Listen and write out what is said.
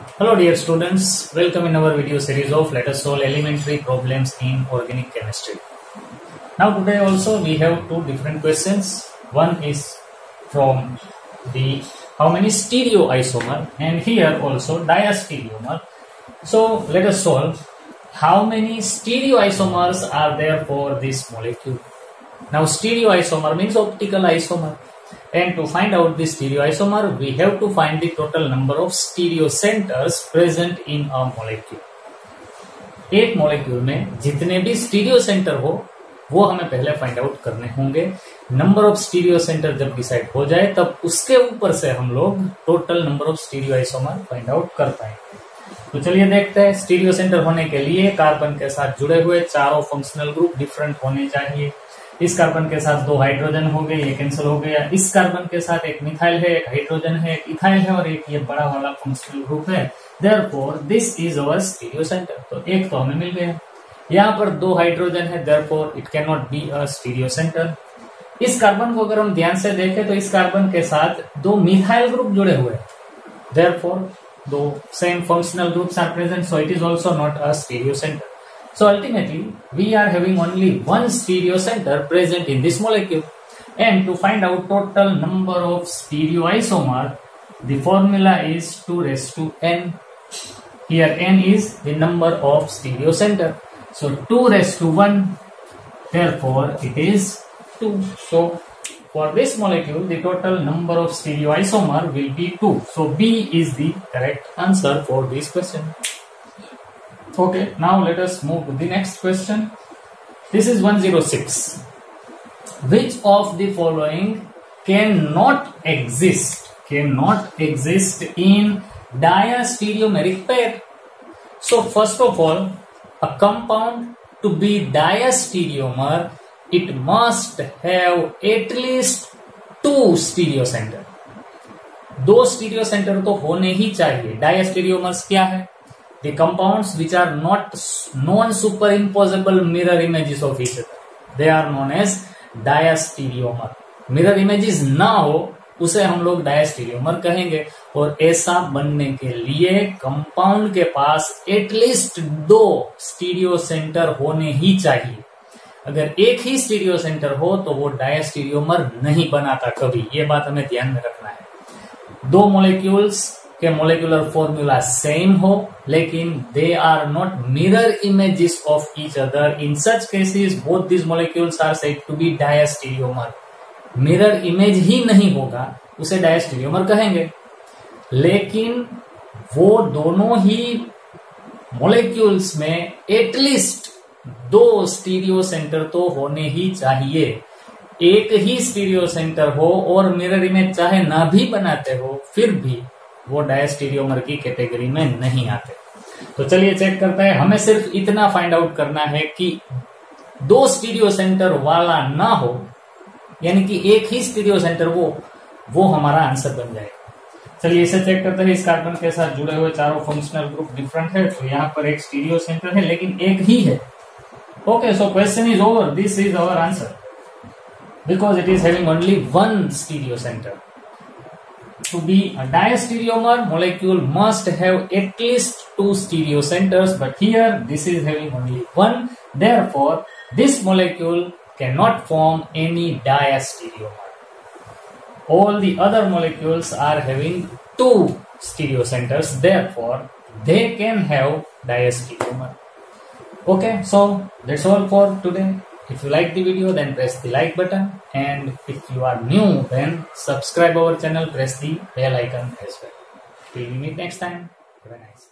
Hello dear students, welcome in our video series of let us solve elementary problems in organic chemistry. Now today also we have two different questions. One is from the how many stereoisomer and here also diastereomer. So let us solve how many stereoisomers are there for this molecule. Now stereoisomer means optical isomer. And to find out the stereoisomer, we have to find the total number of stereocenters present in a molecule. एक molecule में जितने भी stereo centre हो वो हमें पहले find out करने होंगे। नंबर ऑफ़ स्टीरियो सेंटर जब डिसाइड हो जाए तब उसके ऊपर से हम लोग total number of stereo isomer find out कर पाएँगे। तो चलिए देखते हैं स्टीरियो सेंटर होने के लिए कार्बन के साथ जुड़े हुए चारों फंक्शनल ग्रुप डिफरेंट होने चाहिए। इस कार्बन के साथ दो हाइड्रोजन हो गए ये कैंसिल हो गया। इस कार्बन के साथ एक मिथाइल है, एक हाइड्रोजन है, एक इथाइल है और एक ये बड़ा वाला फंक्शनल ग्रुप है। Therefore this is our stereo center तो एक तो हमें मिल गया। यहाँ पर दो हाइड्रोजन है therefore it can not be a stereo center इस कार्बन को अगर हम ध्यान से देखें तो इस कार्बन के साथ दो मिथाइल ग्रुप जुड़े हुए हैं। देयर फोर दो same functional groups are present so it is also not a stereo center So ultimately, we are having only one stereo center present in this molecule. And to find out total number of stereoisomer, the formula is 2 raised to n. Here n is the number of stereo center. So 2 raised to 1, therefore it is 2. So for this molecule, the total number of stereoisomer will be 2. So B is the correct answer for this question. Okay, now let us move to the next question. This is 106. Which of the following cannot exist, cannot exist in diastereomeric pair? So first of all, a compound to be diastereomer, it must have at least two stereo center. दो stereo centre तो होने ही चाहिए diastereomers क्या है the compounds which are not non superimposable mirror images of each other. They are known as diastereomer mirror images ना हो उसे हम लोग डायस्टीरियोमर कहेंगे। और ऐसा बनने के लिए कंपाउंड के पास एटलीस्ट दो स्टीरियो सेंटर होने ही चाहिए। अगर एक ही स्टीरियो सेंटर हो तो वो डायस्टीरियोमर नहीं बनाता कभी। ये बात हमें ध्यान में रखना है। दो मोलिक्यूल्स के मोलिकुलर फॉर्मूला सेम हो, लेकिन they are not mirror images of each other in such cases both this molecules are said to be diastereomer mirror image ही नहीं होगा, उसे डायस्टीरियोमर कहेंगे। लेकिन वो दोनों ही मोलिक्यूल्स में एटलीस्ट दो स्टीरियो सेंटर तो होने ही चाहिए। एक ही स्टीरियो सेंटर हो और मिरर इमेज चाहे ना भी बनाते हो, फिर भी वो डायस्टीरियोमर की कैटेगरी में नहीं आते। तो चलिए चेक करते हैं। हमें सिर्फ़ इतना फाइंड आउट करना है कि दो स्टीरियो सेंटर वाला ना हो, यानी कि एक ही स्टीरियो सेंटर वो वो हमारा आंसर बन जाएगा चलिए इसे चेक करते हैं। इस कार्बन के साथ जुड़े हुए चारों फंक्शनल ग्रुप डिफरेंट है तो यहाँ पर एक स्टीरियो सेंटर है, लेकिन एक ही है। Okay so question is over this is our answer because it is having only one stereo center. To be a diastereomer, molecule must have at least two stereo centers, but here this is having only one. Therefore, this molecule cannot form any diastereomer. All the other molecules are having two stereo centers, therefore, they can have diastereomer. Okay, so that's all for today. If you like the video then press the like button and if you are new then subscribe our channel press the bell icon as well. Till we meet next time. Have a nice.